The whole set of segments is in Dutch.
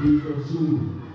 do consumo.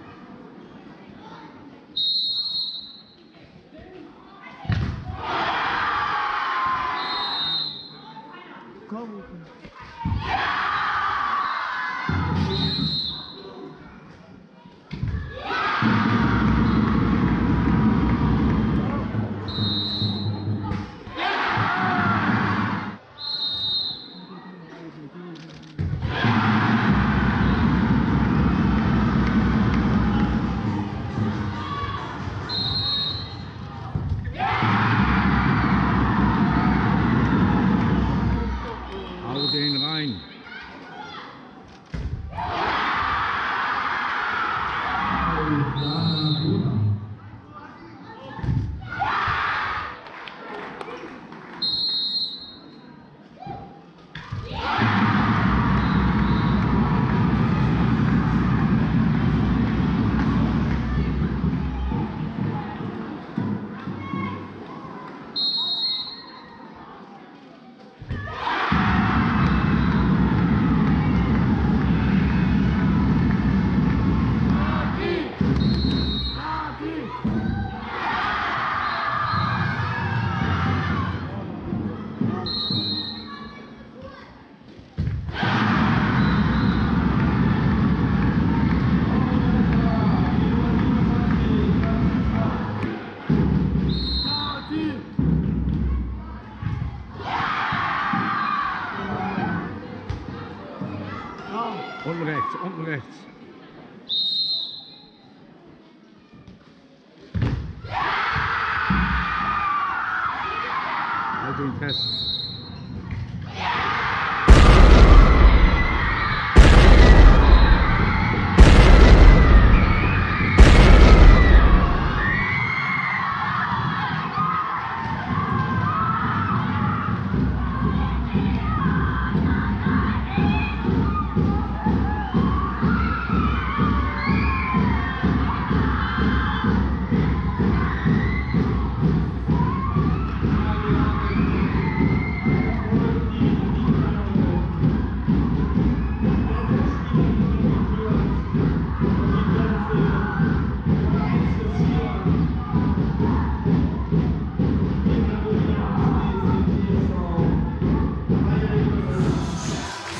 onrecht. rechts, Uit rechts.